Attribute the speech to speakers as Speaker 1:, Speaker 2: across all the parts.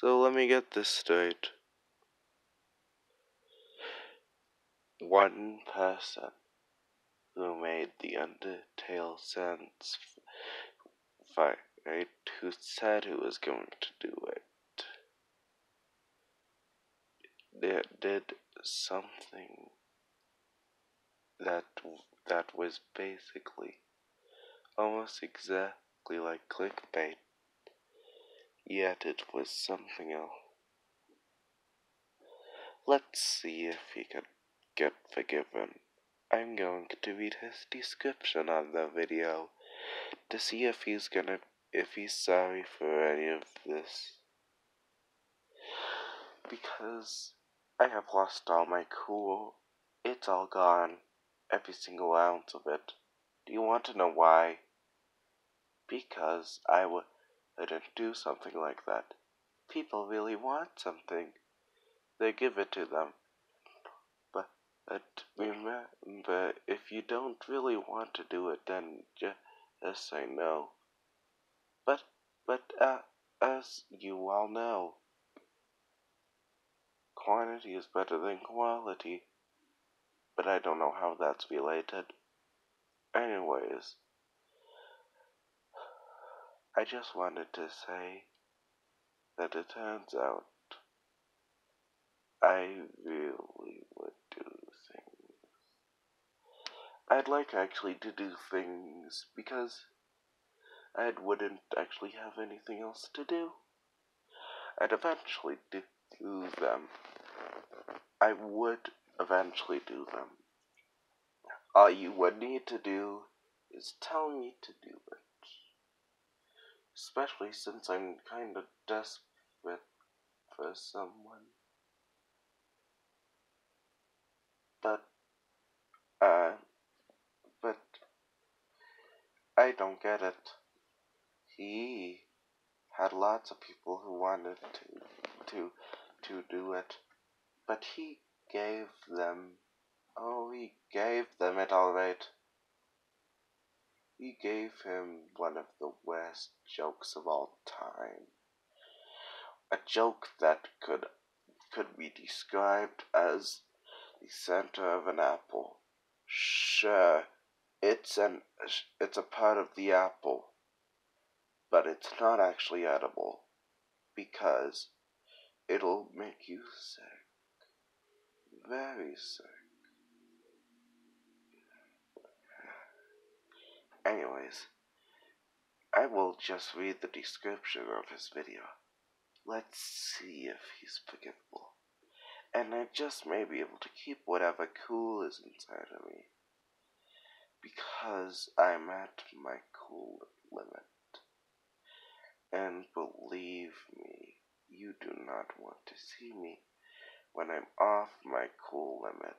Speaker 1: So let me get this straight. One person who made the Undertale Sans fight, who said he was going to do it, did, did something that that was basically almost exactly like clickbait, yet it was something else. Let's see if he can get forgiven. I'm going to read his description on the video to see if he's gonna if he's sorry for any of this. Because I have lost all my cool. It's all gone. Every single ounce of it. Do you want to know why? Because I wouldn't do something like that. People really want something. They give it to them. But remember, if you don't really want to do it, then just say no. But, but, uh, as you all know, quantity is better than quality. But I don't know how that's related. Anyways, I just wanted to say that it turns out I really would do things. I'd like actually to do things because I wouldn't actually have anything else to do. I'd eventually do them. I would eventually do them. All you would need to do is tell me to do it. Especially since I'm kind of desperate for someone. But, uh, but I don't get it. He had lots of people who wanted to, to, to do it, but he gave them, oh, he gave them it all right. He gave him one of the worst jokes of all time. A joke that could could be described as the center of an apple. Sure, it's an it's a part of the apple, but it's not actually edible because it'll make you sick. Very sick. Anyways, I will just read the description of his video. Let's see if he's forgivable and I just may be able to keep whatever cool is inside of me. Because I'm at my cool limit. And believe me, you do not want to see me when I'm off my cool limit.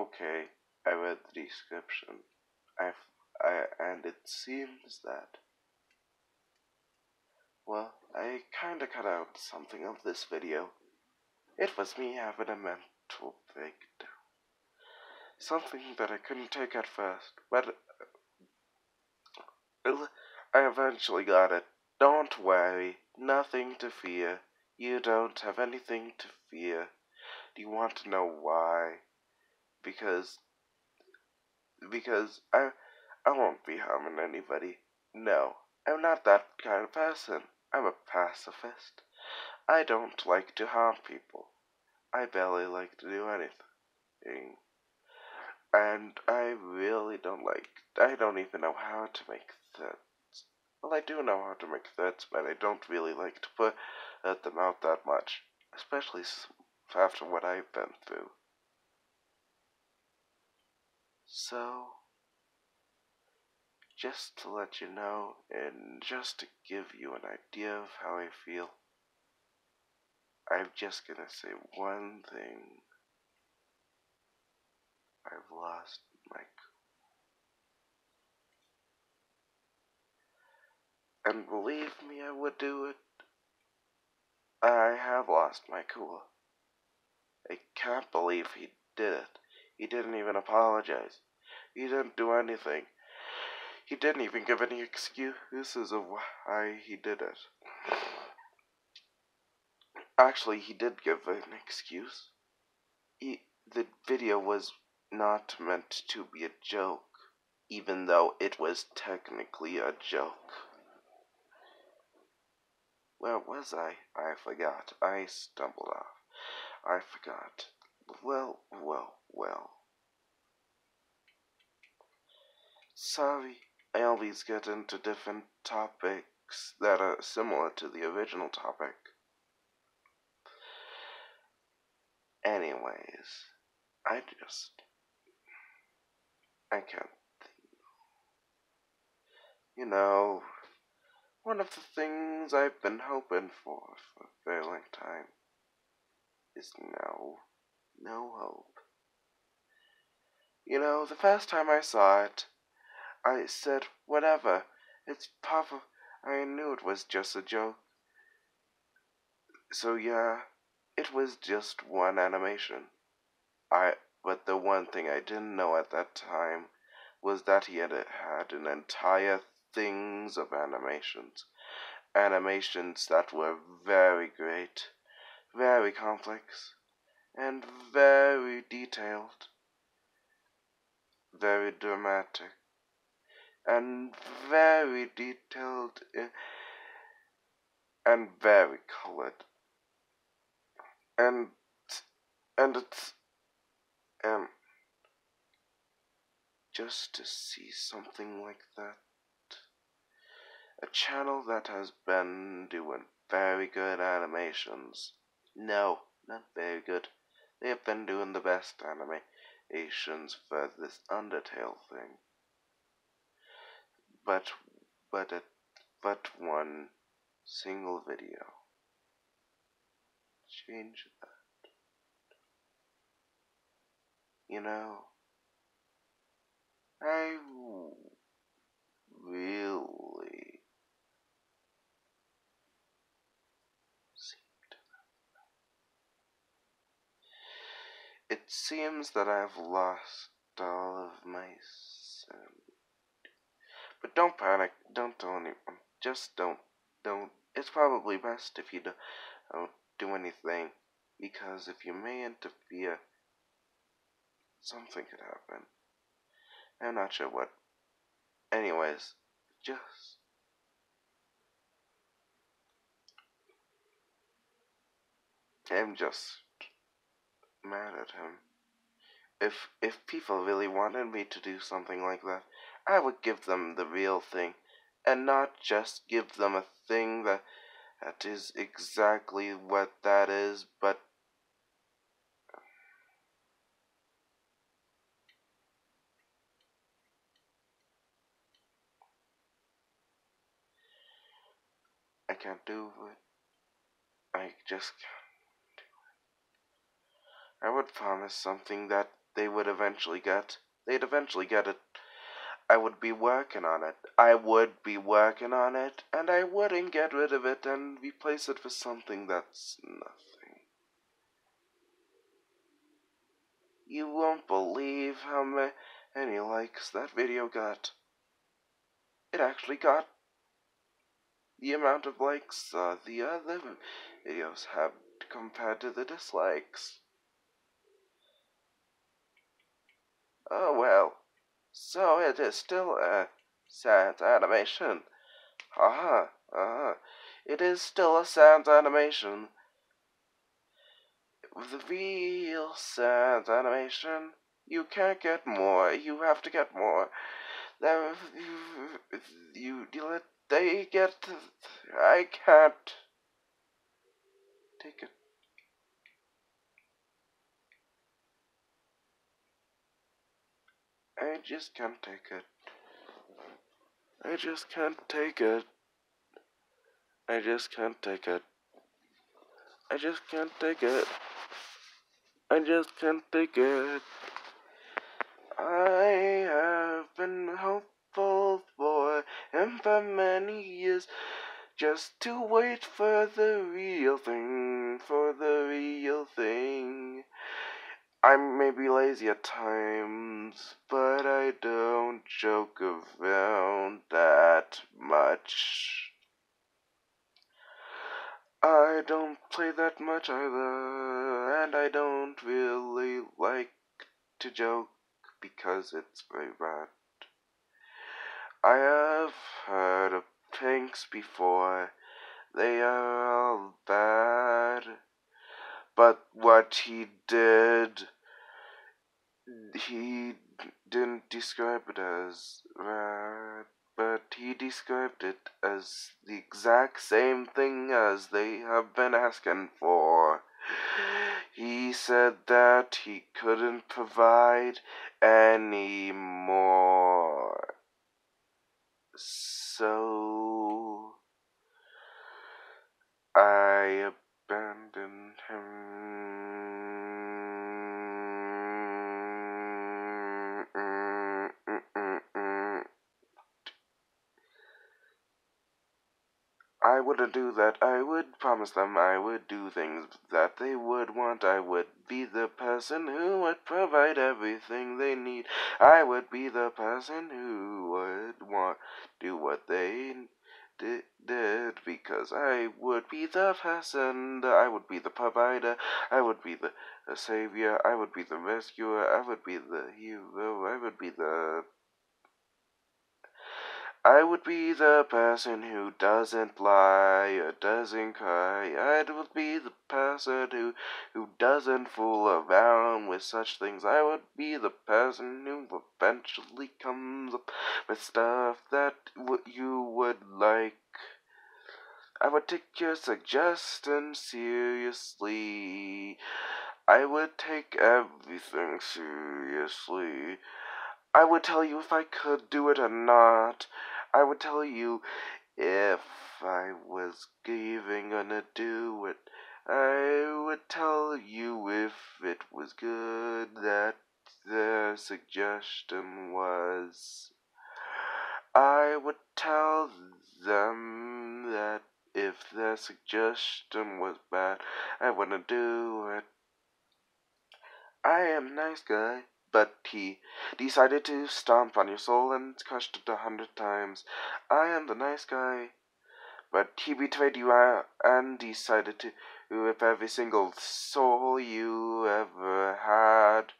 Speaker 1: Okay, I read the description. I've, I, and it seems that. Well, I kinda cut out something of this video. It was me having a mental breakdown. Something that I couldn't take at first, but uh, I eventually got it. Don't worry, nothing to fear. You don't have anything to fear. Do you want to know why? Because because I I won't be harming anybody. No, I'm not that kind of person. I'm a pacifist. I don't like to harm people. I barely like to do anything. And I really don't like, I don't even know how to make threats. Well, I do know how to make threats, but I don't really like to put them out that much. Especially after what I've been through. So, just to let you know, and just to give you an idea of how I feel, I'm just gonna say one thing. I've lost my cool. And believe me, I would do it I have lost my cool. I can't believe he did it. He didn't even apologize. He didn't do anything. He didn't even give any excuses of why he did it. Actually, he did give an excuse. He, the video was not meant to be a joke, even though it was technically a joke. Where was I? I forgot. I stumbled off. I forgot. Well, well, well. Sorry, I always get into different topics that are similar to the original topic. Anyways, I just. I can't. Think You know, one of the things I've been hoping for for a very long time is no, no hope. You know, the first time I saw it, I said, whatever, it's Papa. I knew it was just a joke. So yeah, it was just one animation. I, but the one thing I didn't know at that time was that he had had an entire things of animations. Animations that were very great, very complex, and very detailed, very dramatic and very detailed and very colored. And and it's um just to see something like that. A channel that has been doing very good animations. No, not very good. They have been doing the best animations for this Undertale thing but but a, but one single video. Change that. You know, I really seem to It seems that I've lost all of my sense but don't panic. Don't tell anyone. Just don't. Don't. It's probably best if you don't do anything. Because if you may interfere, something could happen. I'm not sure what. Anyways, just. I'm just mad at him. If if people really wanted me to do something like that, I would give them the real thing, and not just give them a thing that, that is exactly what that is, but I can't do it. I just can't. I would promise something that they would eventually get. They'd eventually get it. I would be working on it. I would be working on it, and I wouldn't get rid of it and replace it for something that's nothing. You won't believe how many likes that video got. It actually got the amount of likes uh, the other videos have compared to the dislikes. Oh well. So it is still a Sans animation. Aha, aha. It is still a Sans animation. The real Sans animation, you can't get more. You have to get more. You, you, they get. I can't take it. I just can't take it. I just can't take it. I just can't take it. I just can't take it. I just can't take it. I have been hopeful for him for many years. just to wait for the real thing, for the real thing. I may be lazy at times, but I don't joke around that much. I don't play that much either, and I don't really like to joke because it's very bad. I have heard of pranks before. They are all bad. But what he did, he didn't describe it as bad, but he described it as the exact same thing as they have been asking for. He said that he couldn't provide any more. So I abandoned I wouldn't do that. I would promise them I would do things that they would want. I would be the person who would provide everything they need. I would be the person who would want do what they did, did because I would be the person. I would be the provider. I would be the, savior. I would be the rescuer. I would be the hero. I would be the I would be the person who doesn't lie or doesn't cry. I would be the person who, who doesn't fool around with such things. I would be the person who eventually comes up with stuff that you would like. I would take your suggestion seriously. I would take everything seriously. I would tell you if I could do it or not. I would tell you if I was even gonna do it. I would tell you if it was good that the suggestion was. I would tell them that if their suggestion was bad, I wouldn't do it. I am a nice guy but he decided to stomp on your soul and crushed it a hundred times. I am the nice guy, but he betrayed you uh, and decided to rip every single soul you ever had.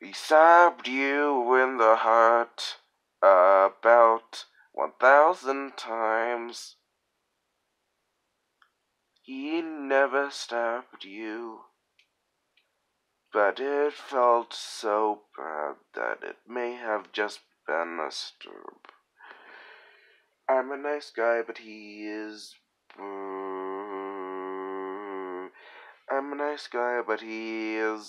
Speaker 1: He stabbed you in the heart about one thousand times. He never stabbed you but it felt so bad that it may have just been a stirb. I'm a nice guy, but he is. I'm a nice guy, but he is.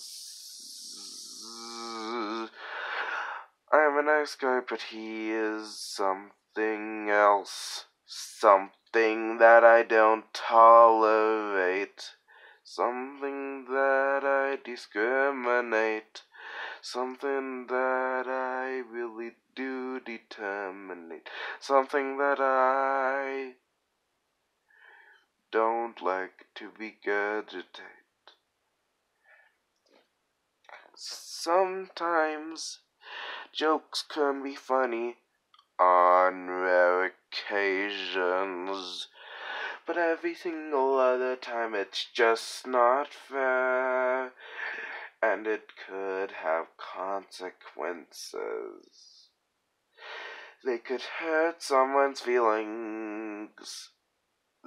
Speaker 1: I'm a nice guy, but he is something else. Something that I don't tolerate. Something that I discriminate. Something that I really do determine. Something that I don't like to be regurgitate. Sometimes jokes can be funny on rare occasions but every single other time it's just not fair, and it could have consequences. They could hurt someone's feelings.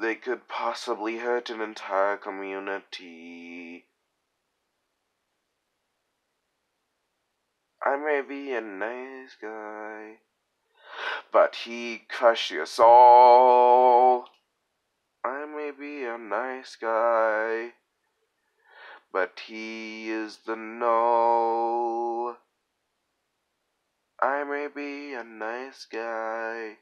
Speaker 1: They could possibly hurt an entire community. I may be a nice guy, but he crushed your soul. A nice guy, but he is the no. I may be a nice guy,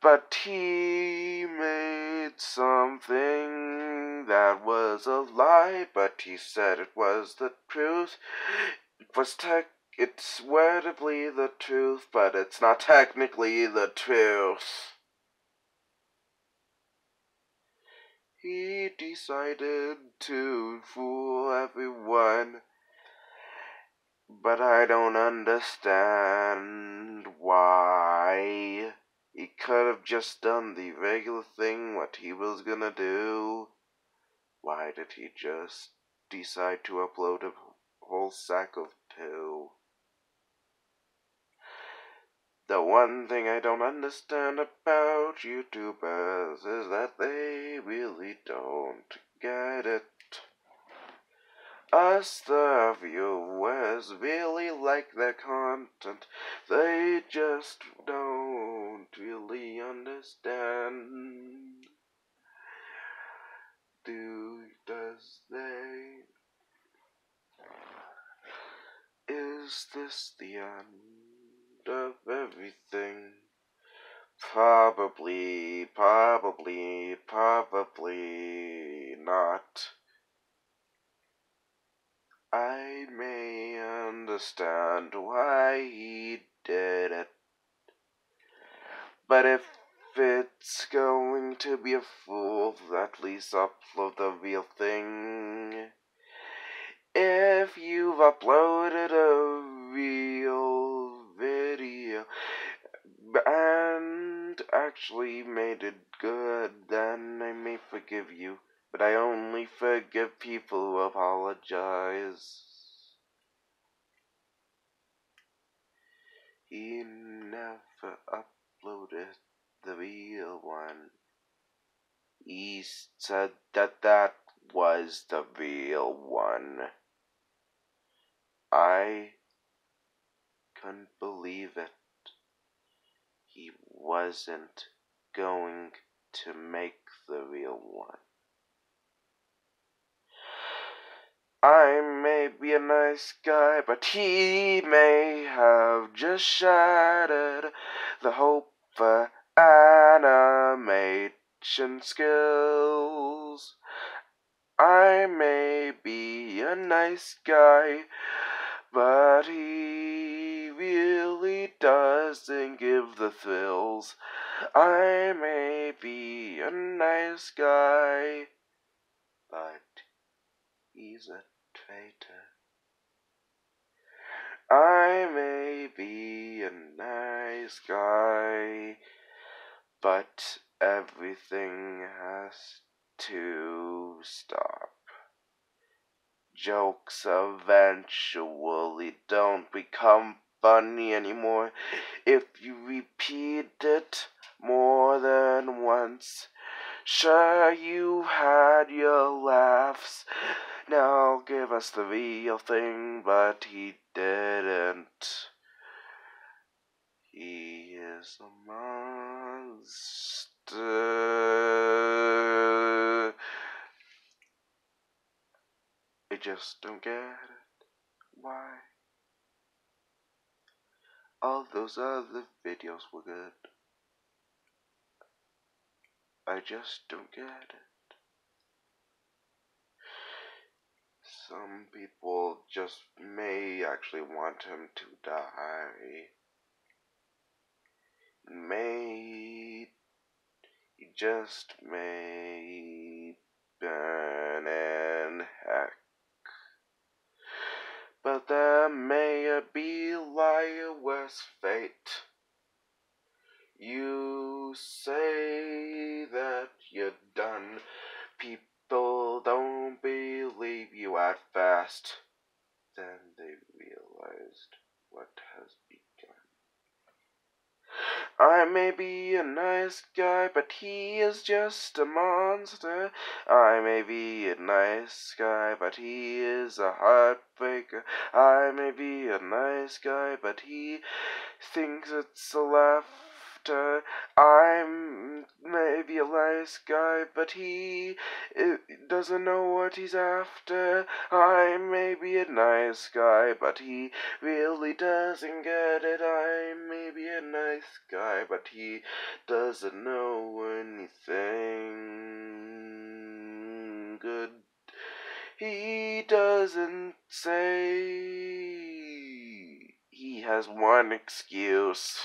Speaker 1: but he made something that was a lie, but he said it was the truth. It was tech. It's wordably the truth, but it's not technically the truth. He decided to fool everyone. But I don't understand why. He could have just done the regular thing, what he was gonna do. Why did he just decide to upload a whole sack of The one thing I don't understand about YouTubers is that they really don't get it. Us, the viewers, really like their content. They just don't really understand. Do, does they? Is this the end everything? Probably, probably, probably not. I may understand why he did it. But if it's going to be a fool, at least upload the real thing. If you've uploaded a real video and actually made it good, then I may forgive you. But I only forgive people who apologize. He never uploaded the real one. He said that that was the real one. I couldn't believe it. Wasn't going to make the real one. I may be a nice guy, but he may have just shattered the hope for animation skills. I may be a nice guy, but he really doesn't give the thrills. I may be a nice guy, but he's a traitor. I may be a nice guy, but everything has to stop. Jokes eventually don't become funny anymore if you repeat it more than once. Sure, you had your laughs. Now give us the real thing, but he didn't. He is a monster. I just don't get it. Why? All those other videos were good. I just don't get it. Some people just may actually want him to die. May just may burn in heck. But there may be lie worse fate. You say that you're done. People don't believe you at first. Then they realized what has begun. I may be a nice guy, but he is just a monster. I may be a nice guy, but he is a heartbreaker. I may be a nice guy, but he thinks it's a laugh doctor. I'm maybe a nice guy, but he doesn't know what he's after. I may be a nice guy, but he really doesn't get it. I may be a nice guy, but he doesn't know anything good. He doesn't say he has one excuse.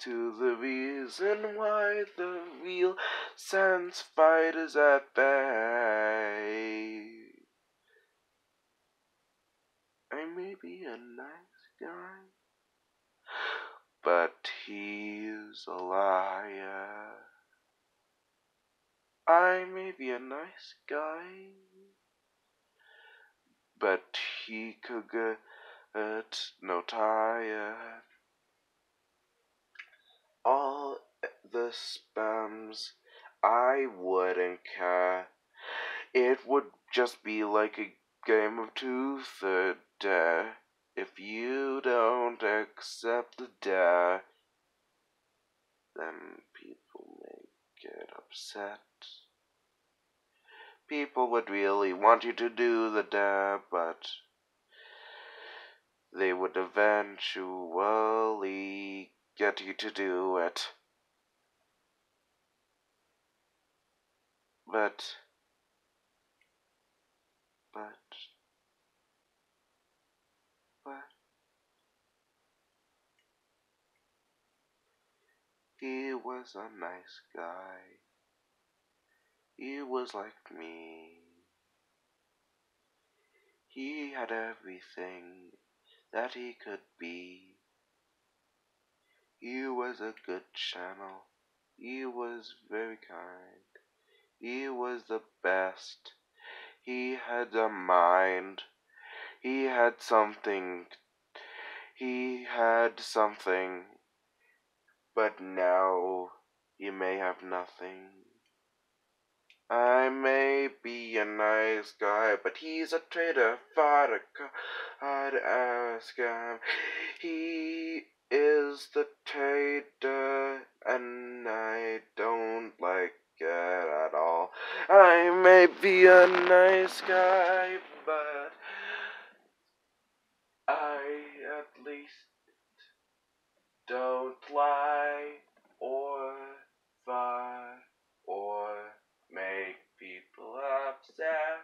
Speaker 1: To the reason why the real Sans fight is at bay. I may be a nice guy, but he's a liar. I may be a nice guy, but he could get no tired. All the spams, I wouldn't care. It would just be like a game of truth or dare. If you don't accept the dare, then people may get upset. People would really want you to do the dare, but they would eventually get you to do it. But, but, but, he was a nice guy. He was like me. He had everything that he could be. He was a good channel. He was very kind. He was the best. He had a mind. He had something. He had something. But now he may have nothing. I may be a nice guy, but he's a traitor, fought I'd ask him. He is the tater, and I don't like it at all. I may be a nice guy, but I at least don't lie or fight or make people upset.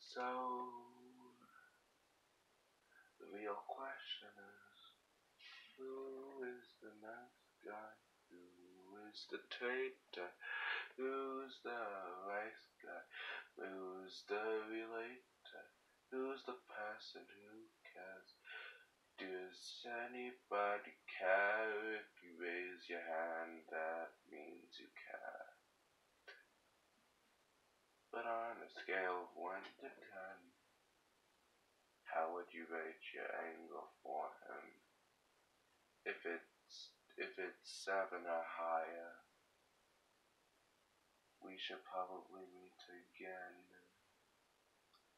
Speaker 1: So, the real who is the nice guy? Who is the traitor? Who's the wise guy? Who's the relator? Who's the person who cares? Does anybody care if you raise your hand? That means you care. But on a scale of 1 to 10, how would you rate your anger for him? If it's if it's 7 or higher, we should probably meet again.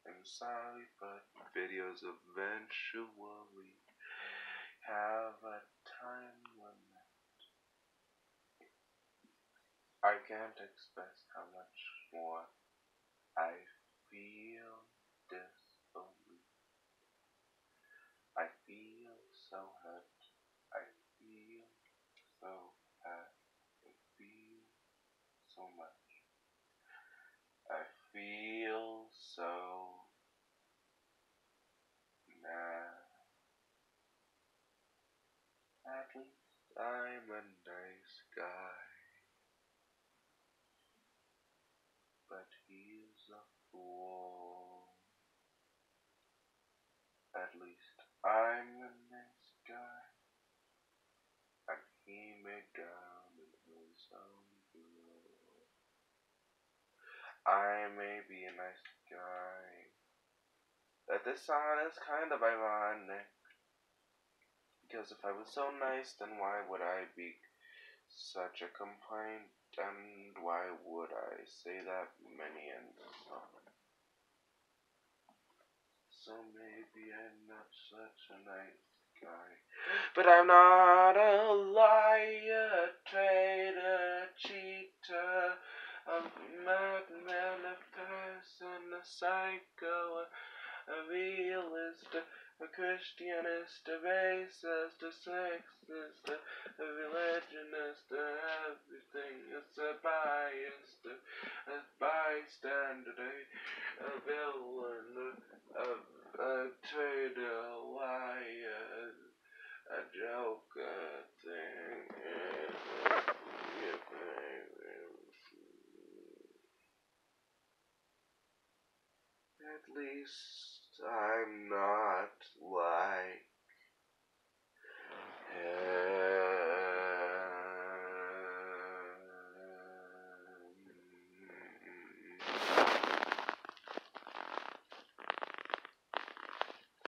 Speaker 1: I'm sorry, but videos eventually have a time limit. I can't express how much more I feel disbelief. I feel so hurt. I feel so bad. I feel so much. I feel so mad. At least I'm a nice guy. But he's a fool. At least I'm a nice guy. And he may drown in his own blood. I may be a nice guy. But this song is kind of ironic. Because if I was so nice, then why would I be such a complaint? And why would I say that many in the song? So maybe I'm not such a nice guy. But I'm not a liar, traitor, cheater, a madman, a person, a psycho, a realist, a Christianist, a racist, a sexist, a religionist, a everything. It's a bias, a, a bystander, a, a villain, a, a traitor, a liar, a joker thing. At least I'm not like him.